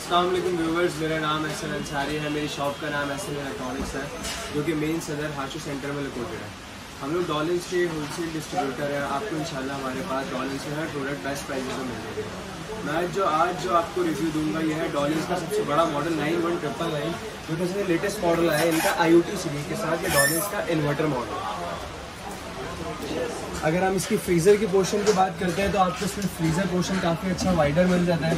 अस्सलाम व्यूवर्स, मेरा नाम एहसन अंसारी है, मेरी शॉप का नाम एहसन इलेक्ट्रॉनिक्स है, जो कि मेन सदर हाशू सेंटर में लोकेटेड है। हम लोग डॉलिंस के होलसेल डिस्ट्रीब्यूटर हैं, आपको इंशाल्लाह हमारे पास डॉलिंस में हर प्रोडक्ट बेस्ट प्राइस में मिल जाएगा। मैं जो आज जो आपको रिव्यू दूँगा यह है डॉलिंस का सबसे बड़ा model nine one triple nine जो कि लेटेस्ट मॉडल है, इनका आई सीरीज़ के साथ, ये डॉलिंस का इन्वर्टर मॉडल अगर हम इसकी फ्रीज़र की पोर्शन की बात करते हैं तो आपको इसमें फ्रीज़र पोर्शन काफ़ी अच्छा वाइडर मिल जाता है।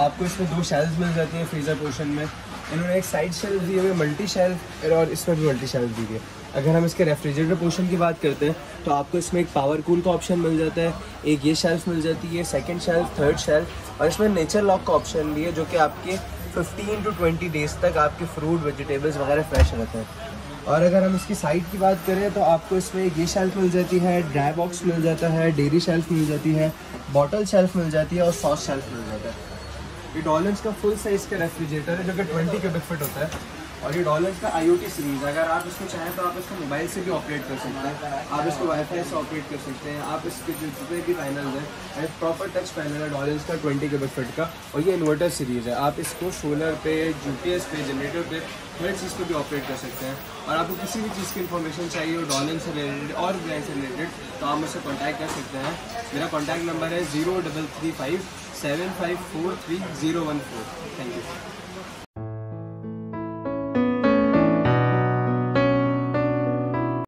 आपको इसमें दो शेल्फ मिल जाती हैं फ्रीज़र पोर्शन में। इन्होंने एक साइड शेल्फ दी हुई मल्टी शेल्फ और इसमें भी मल्टी शेल्फ दी है अगर हम इसके रेफ्रिजरेटर पोर्शन की बात करते हैं तो आपको इसमें एक पावर कूल का ऑप्शन मिल जाता है, एक ये शेल्फ मिल जाती है सेकेंड शेल्फ थर्ड शेल्फ और इसमें नेचर लॉक का ऑप्शन भी है, जो कि आपके 15 टू 20 डेज़ तक आपके फ्रूट वेजिटेबल्स वगैरह फ्रेश रहते हैं। और अगर हम इसकी साइड की बात करें तो आपको इसमें ये शेल्फ मिल जाती है ड्राई बॉक्स मिल जाता है डेरी शेल्फ मिल जाती है बॉटल शेल्फ मिल जाती है और सॉस शेल्फ मिल जाता है। ये डॉलेंस का फुल साइज़ का रेफ्रिजरेटर है जो कि ट्वेंटी क्यूबिक फिट होता है। और ये डॉलर्स का आईओटी सीरीज़ अगर आप इसको चाहें तो आप इसको मोबाइल से भी ऑपरेट कर सकते हैं। आप इसको वाईफाई से ऑपरेट कर सकते हैं। आप इसके जितने भी पैनल हैं प्रॉपर टच पैनल है डॉलर्स का ट्वेंटी के फिट का। और ये इन्वर्टर सीरीज़ है। आप इसको सोलर पे यू पे जनरेटर पे, हर चीज़ को भी ऑपरेट कर सकते हैं। और आपको किसी भी चीज़ की इन्फॉर्मेशन चाहिए हो डॉलिंग से रिलेटेड और ब्रांड से रिलेटेड तो आप मुझसे कॉन्टैक्ट कर सकते हैं। मेरा कॉन्टैक्ट नंबर है zero double three five seven five four three zero one four thank you